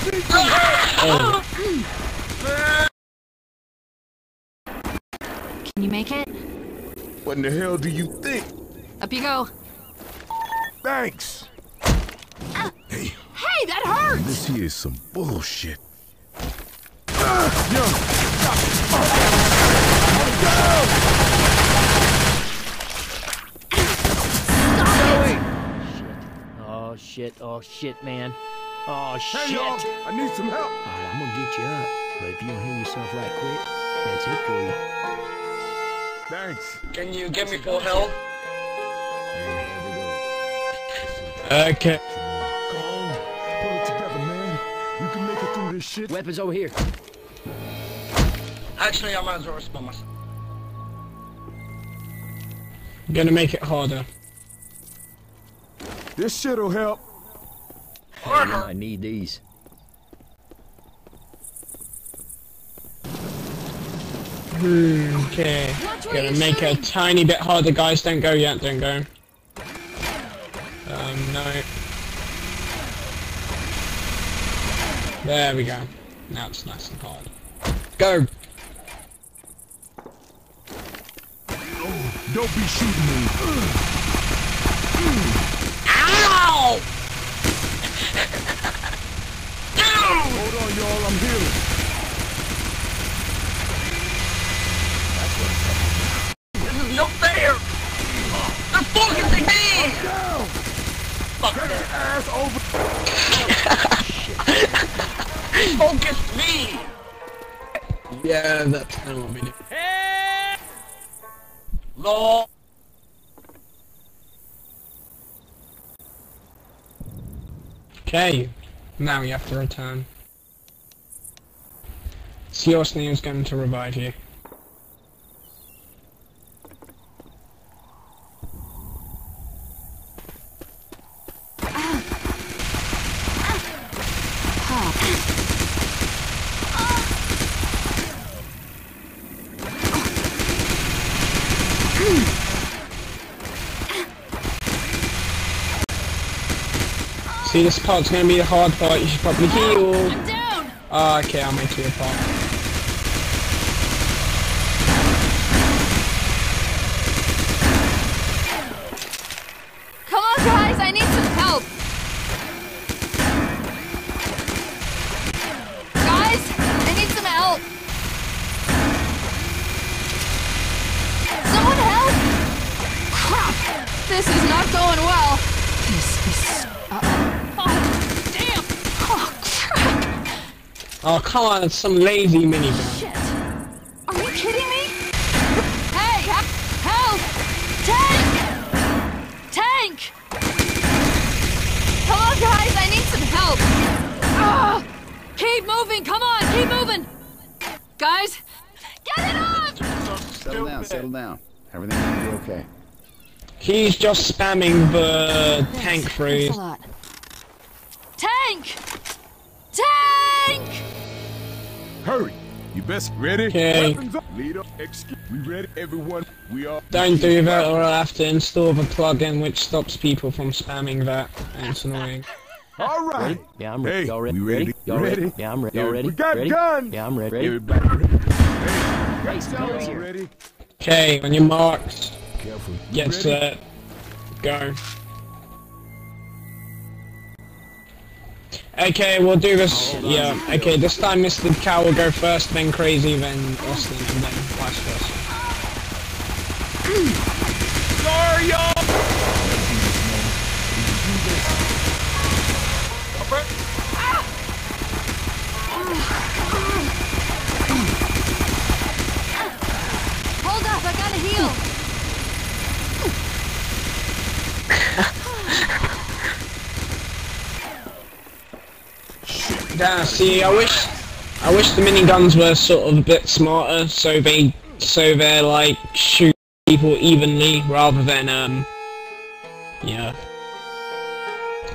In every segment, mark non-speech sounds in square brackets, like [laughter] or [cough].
Can you make it? What in the hell do you think? Up you go. Thanks. Hey, Hey, that hurt! This here is some bullshit. Oh shit, oh shit, man. Oh Hey, shit. y'all, I need some help. Alright, I'm gonna get you up. But if you don't heal yourself right quick, that's it for you. Thanks. Can you give me full health? Okay. Come on, pull it together, man. You can make it through this shit. Weapons over here. Actually, I might as well respond myself. Gonna make it harder. This shit'll help. I need these. Okay. Gonna make it a tiny bit harder, guys. Don't go yet. Don't go. Um, no. There we go. Now it's nice and hard. Go. Don't be shooting me. Ow! Hold on, y'all. I'm healing. This is no fair! They're focusing me! Fuck that. Ass over. Focus me! Yeah, that's kind of what we do. Lol. Okay. Now you have to return. Seriously is going to revive you. See, this part's gonna be the hard part. You should probably heal. I'm down! Oh, okay, I'll make you a part. Oh, come on, it's some lazy minigun. Shit! Are you kidding me? Hey, help! Tank! Tank! Come on, guys, I need some help! Ah! Keep moving, come on, keep moving! Guys, get it on! Settle down, settle down. Everything's gonna be okay. He's just spamming the tank Thanks a lot. Tank! Tank! Hurry. You best ready. Okay. Leader, excuse. We ready, everyone. We are. Don't do that or I'll have to install the plugin which stops people from spamming that. And it's annoying. [laughs] All right. Yeah, I'm ready. Hey, Y'all ready? we ready? Y'all ready? ready? Yeah, I'm ready. Yeah, Y'all ready? We got ready? guns. Yeah, I'm ready. ready? Everybody ready? Hey, got guns here. ready? Okay, when you're marked, Careful. Get set, go. Okay, we'll do this. Yeah. Okay, this time Mr. Cow will go first, then Crazy, then Austin, and then vice versa. Sorry, y'all. Hold up, I gotta heal! Yeah, see, I wish, I wish the miniguns were sort of a bit smarter, so they, so they're like shoot people evenly rather than um, yeah,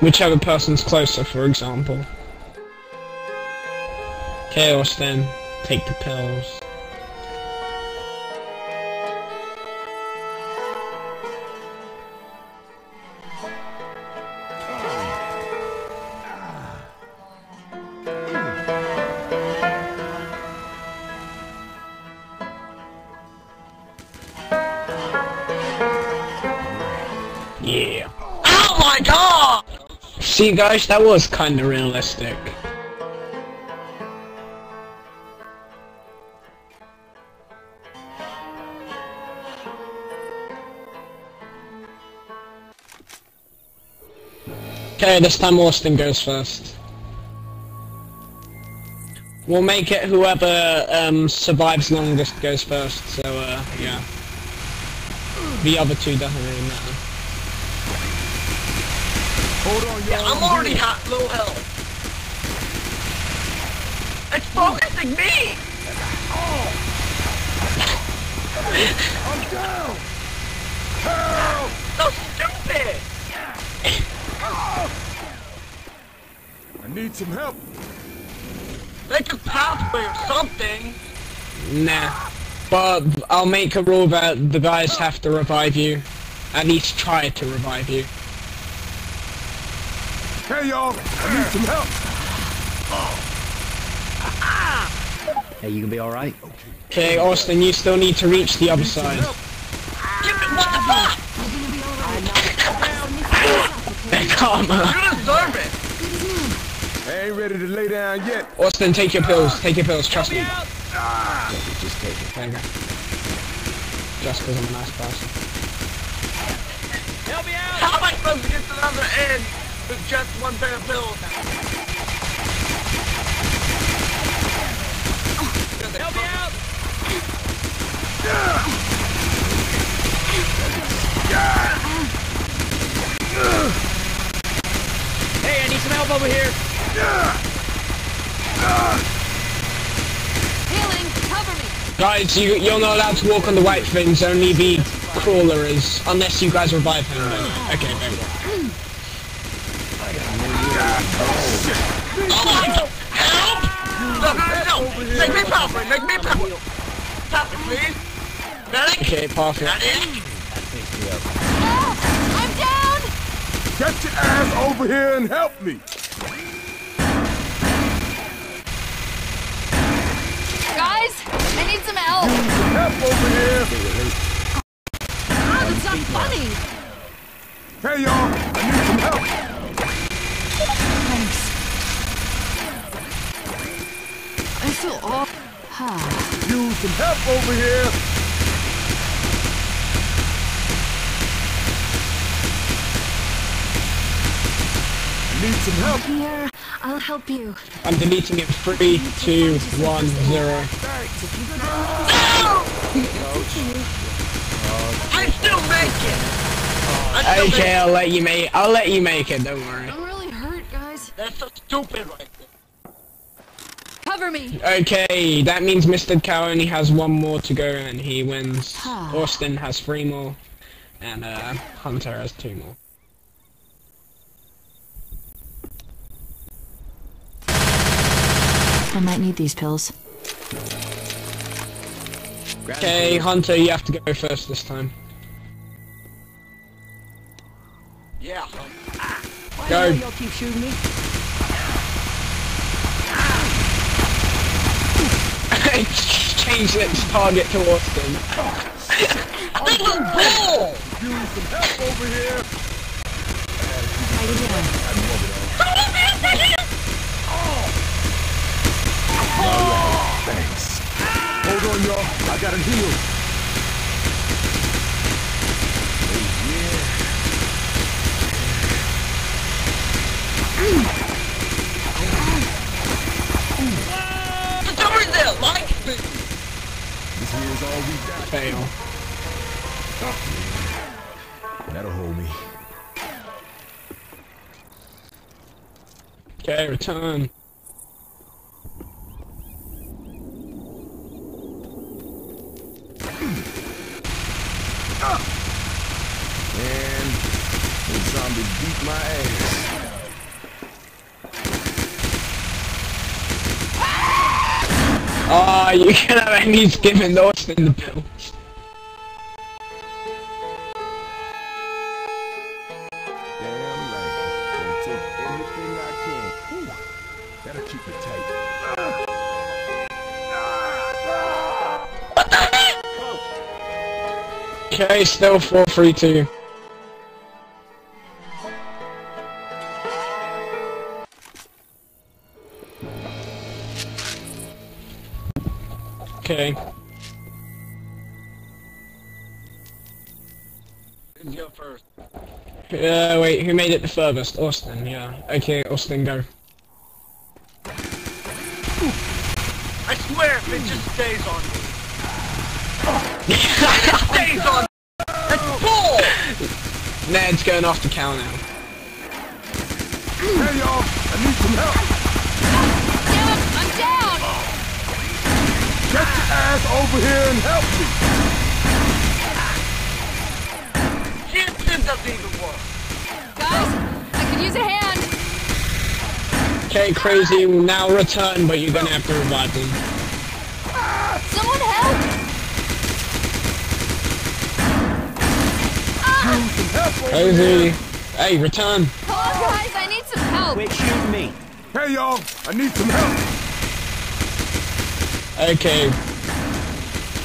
whichever person's closer, for example. Chaos, then take the pills. See guys, that was kinda realistic. Okay, this time Austin goes first. We'll make it whoever um, survives longest goes first, so uh, yeah. The other two doesn't really matter. Hold on. Yeah, I'm already hot, low health. It's focusing me! I'm down. Help! So stupid! I need some help. Make a pathway or something! Nah. But I'll make a rule that the guys have to revive you. At least try to revive you. Hey, y'all. I need some help. Hey, you gonna be alright? Okay, Austin, you still need to reach the other Need some side. help. Give me what the fuck! Karma. You deserve it! I ain't ready to lay down yet. Austin, take your pills. Take your pills, trust me. Just take it. There you. Just because I'm a nice person. Help me out! How am I supposed to get to the other end with just one pair of pills? Help me out! Hey, I need some help over here! Healing, cover me. Guys, you, you're not allowed to walk on the white things, only the crawler is. Unless you guys revive him. Okay, very well. Help! No, no, no, no! Make me pathway! Make me pathway! Pathway, please! Medic! Okay, perfect. Medic! Ah, I'm down. Get your ass over here and help me. Guys, I need some help. Some Help over here. Ah, that's not funny. Hey, y'all. I need some help. I feel all. Ah. Use some help over here. I need some help. Here, I'll help you. I'm deleting it. Three, two, one, zero. I still make it! I Okay, I'll let you make. I'll let you make it. Don't worry. I'm really hurt, guys. That's so stupid right there. Cover me. Okay, that means Mr. Cow only has one more to go and he wins. Austin has three more, and uh, Hunter has two more. I might need these pills. Okay, Hunter, you have to go first this time. Yeah. Go. Y'all keep shooting me? Change its target to Austin. This is bull! Use some help over here. Thanks. Hold on, y'all. I got it healed. It's over there! Like me! This here's all we got. Fail. That'll hold me. Okay, return. And those zombies beat my ass. Ah, you can have at least given Austin the pills. Okay, still 432. Okay. Go first. Uh, wait, who made it the furthest? Austin, yeah. Okay, Austin, go. I swear if it just stays on me. Ned's going off the cow now. Hey y'all, I need some help. Damn I'm down! Get your ass over here and help me. Jensen doesn't even work. Guys, I could use a hand. Okay, Crazy now return, but you're gonna have to revive them. Someone help! Need some help over Crazy. here. Hey, return. Come on, guys, I need some help! Quit shooting me. Hey y'all, I need some help. Okay.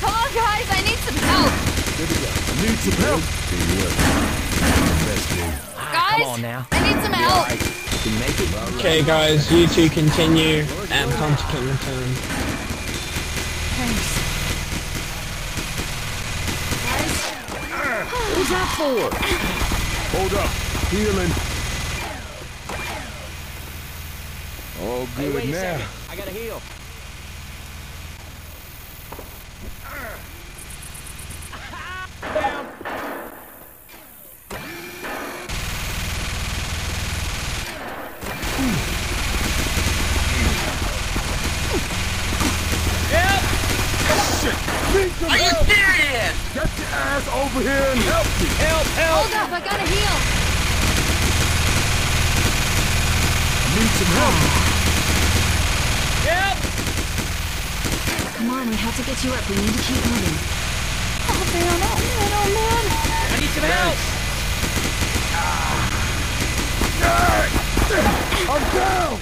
Come on, guys, I need some help! I need some help. Guys, on now. I need some help! Can you make it? Okay, guys, you two continue, and Hunter can return. Thanks. What's that for? Hold up, healing. All good wait now. I gotta heal. Shit, need some Are you help. serious? Get your ass over here and help me. Help! Help! Hold up, I gotta heal! I Need some help. Help! Come on, we have to get you up. We need to keep moving. Oh man, oh man, oh man! I need some help! Ah. I'm down.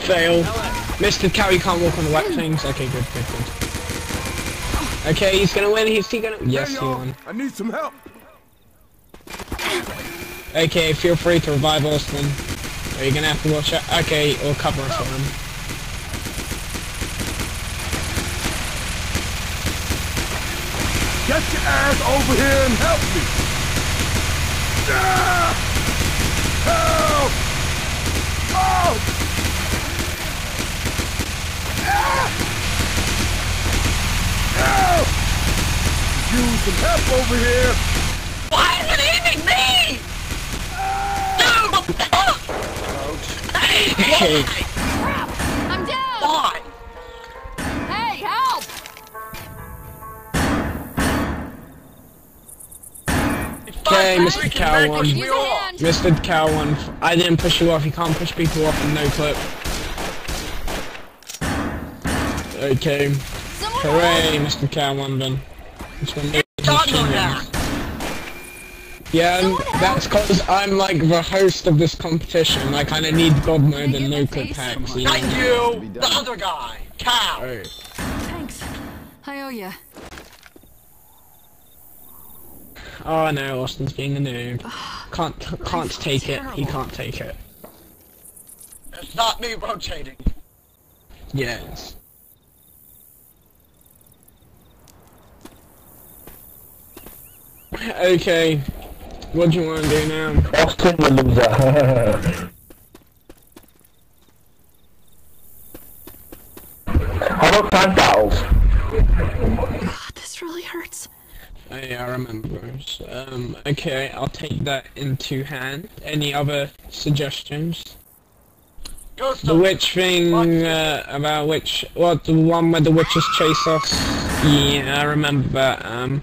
Fail. Mr. Cow, you can't walk on the wet things. Okay, good, good, good. Okay, he's gonna win. He's he gonna. Yes, hey he won. I need some help. Okay, feel free to revive Austin. Are you gonna have to watch out? Okay, or cover us for him. Get your ass over here and help me. Ah! Help! Oh! Ah! Help! Use some help over here. Why is it eating me? Dude, what the fuck? I'm down! Why? Hey, help! Okay, Mr. freaking Cow America, won. Use we a all- hand! Mr. Cow won. I didn't push you off. You can't push people off in no clip. Okay. Someone help! Hooray, Mr. Cow won then. This one is Done that. Yeah, and that's cause I'm like the host of this competition. I kinda need God mode and no get my clip face? packs, you Not know? you, the other guy. Cow. Oh. Thanks. I owe ya. Oh no, Austin's being a noob. Can't can't take it. He can't take it. It's not me rotating. Yes. Okay. What do you want to do now? Austin the loser. How about fan battles? God, this really hurts. Oh, yeah, I remember. Um, okay, I'll take that into hand. Any other suggestions? Ghost The witch thing, uh, about which, what, the one where the witches chase us? Yeah, I remember that, um,